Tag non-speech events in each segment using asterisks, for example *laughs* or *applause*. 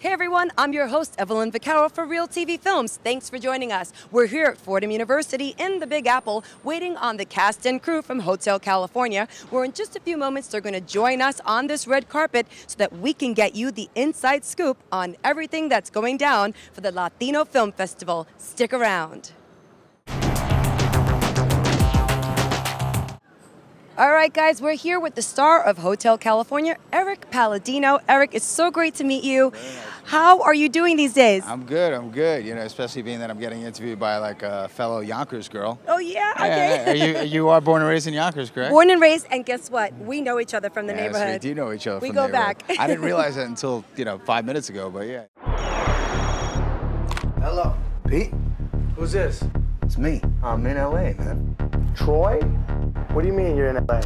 Hey everyone, I'm your host, Evelyn Vaccaro for Real TV Films. Thanks for joining us. We're here at Fordham University in the Big Apple, waiting on the cast and crew from Hotel California, where in just a few moments they're going to join us on this red carpet so that we can get you the inside scoop on everything that's going down for the Latino Film Festival. Stick around. All right, guys, we're here with the star of Hotel California, Erik Palladino. Erik, it's so great to meet you. How are you doing these days? I'm good. I'm good. You know, especially being that I'm getting interviewed by like a fellow Yonkers girl. Oh yeah, Yeah, okay. yeah. Are you you are born and raised in Yonkers, correct? Born and raised, and guess what? We know each other from the yes, neighborhood. we do know each other. We from go the back. I didn't *laughs* realize that until you know five minutes ago, but yeah. Hello. Pete? Who's this? It's me. I'm in LA, man. Troy? What do you mean you're in LA?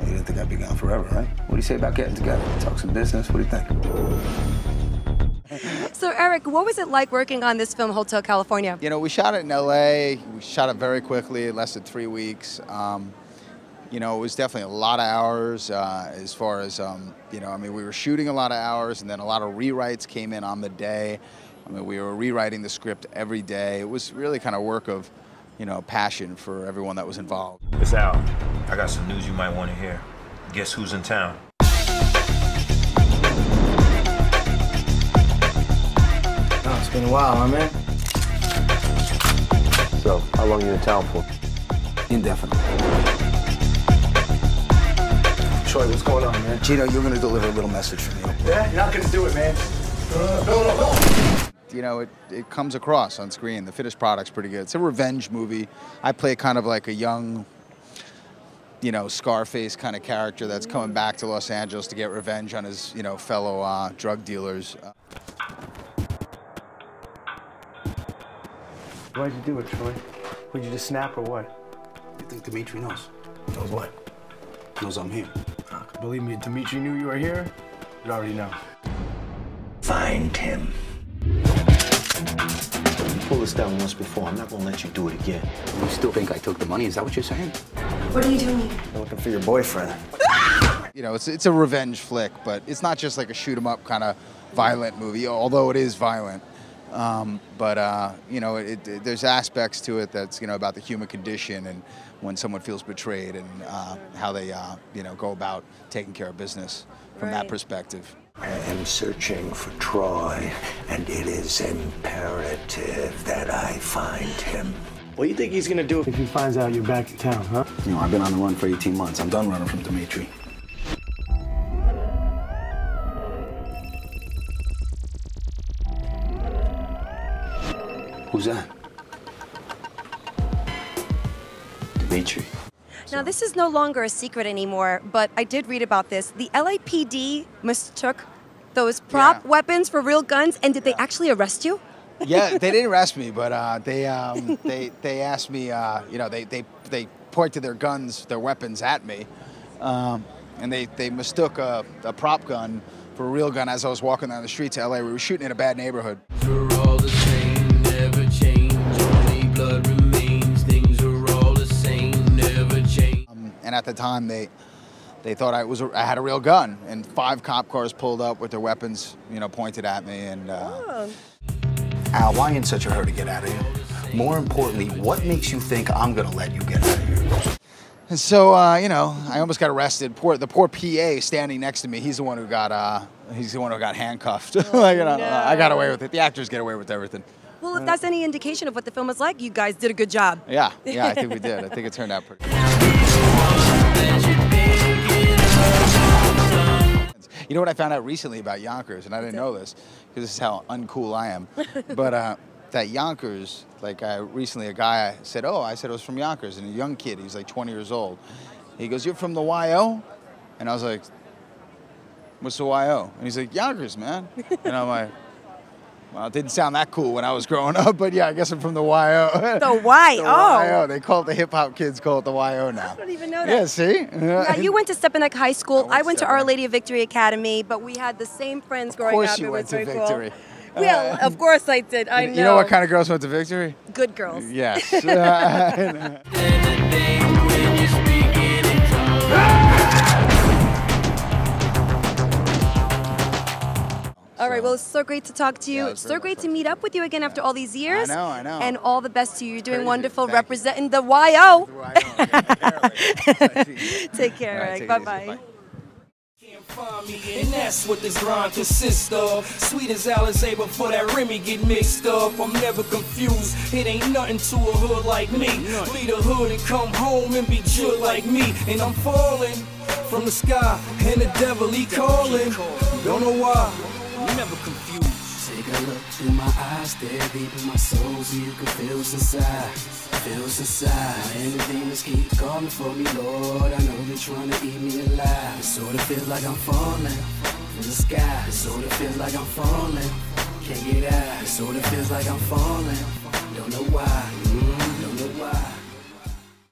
You didn't think I'd be gone forever, right? What do you say about getting together? Talk some business. What do you think? So, Erik, what was it like working on this film, Hotel California? You know, we shot it in LA. We shot it very quickly, less than three weeks. Um, you know, it was definitely a lot of hours uh, as far as, um, you know, I mean, we were shooting a lot of hours and then a lot of rewrites came in on the day. I mean, we were rewriting the script every day. It was really kind of work of, you know, passion for everyone that was involved. It's Al. I got some news you might want to hear. Guess who's in town? Oh, it's been a while, huh, man? So, how long you in town for? Indefinitely. Troy, what's going on, man? Gino, you're gonna deliver a little message for me. Yeah, you're not gonna do it, man. Uh, you know, it, it comes across on screen. The finished product's pretty good. It's a revenge movie. I play kind of like a young, you know, Scarface kind of character that's coming back to Los Angeles to get revenge on his, you know, fellow uh, drug dealers. Uh, Why'd you do it, Troy? Would you just snap or what? You think Dimitri knows? Knows what? Knows I'm here. Believe me, Dimitri knew you were here. You already know. Find him. Pull this down once before. I'm not gonna let you do it again. You still think I took the money? Is that what you're saying? What are you doing? I'm looking for your boyfriend. you know, it's, it's a revenge flick, but it's not just like a shoot 'em up kind of violent movie, although it is violent. Um, but uh, you know, it, it, there's aspects to it that's you know about the human condition and when someone feels betrayed and uh, how they uh, you know go about taking care of business from that perspective. I am searching for Troy, and it is imperative that I find him. What do you think he's gonna do if he finds out you're back in town, huh? You know, I've been on the run for 18 months. I'm done running from Dimitri. Who's that? Dimitri. Now, this is no longer a secret anymore, but I did read about this. The LAPD mistook those prop Yeah. weapons for real guns, and did they actually arrest you? yeah, *laughs* they didn't arrest me, but uh, they um, they they asked me. Uh, you know, they they they pointed their guns, their weapons at me, um, and they they mistook a, a prop gun for a real gun as I was walking down the street to LA. We were shooting in a bad neighborhood. And at the time they they thought I was a, I had a real gun, and five cop cars pulled up with their weapons, you know, pointed at me, and uh, Al, why in such a hurry to get out of here? More importantly, what makes you think I'm gonna let you get out of here? and so uh, you know I almost got arrested. Poor the poor PA standing next to me, he's the one who got uh, he's the one who got handcuffed. *laughs* like, you know, I got away with it. The actors get away with everything. Well, if that's any indication of what the film was like, you guys did a good job. Yeah, yeah, I think we *laughs* did. I think it turned out pretty. You know what I found out recently about Yonkers, and I didn't know this because this is how uncool I am. *laughs* but uh, that Yonkers, like I recently, a guy said, "Oh, I said I was from Yonkers," and a young kid, he's like 20 years old. He goes, "You're from the YO?" And I was like, "What's the YO?" And he's like, "Yonkers, man." And I'm like. Well, it didn't sound that cool when I was growing *laughs* up, but yeah, I guess I'm from the YO. *laughs* The Y, The oh. YO. They call it the hip hop kids call it the YO now. I don't even know that. Yeah, see? Yeah, you went to Stepinac High School. went I went to Our Lady of Victory Academy, but we had the same friends growing up. Of course up. you it went was to very Victory. Cool. Well, uh, of course I did. I know. *laughs* You know what kind of girls went to Victory? good girls. Yes. And the day when you're speaking in tongues. All right. Well, it's so great to talk to you. it was so great to meet up with you again after all these years. I know, I know. And all the best to you. You're doing Crazy. wonderful Thank you. representing the YO. Take *laughs* *laughs* Take care, All right, Erik. take Bye bye. Bye. Find me, and that's what this grind consists of. Sweet as Alizé before that Remy get mixed up. I'm never confused. It ain't nothing to a hood like me. Leave the hood and come home and be chill like me. And I'm falling from the sky, and the devil he calling. Don't know why. Never confused. Take a look through my eyes, stare deep in my soul so you can feel inside. Feel inside. And the demons keep calling for me, Lord. I know they're trying to eat me alive. It sorta feels like I'm falling from the sky. It sorta feels like I'm falling. Can't get out. It sorta feels like I'm falling. Don't know why.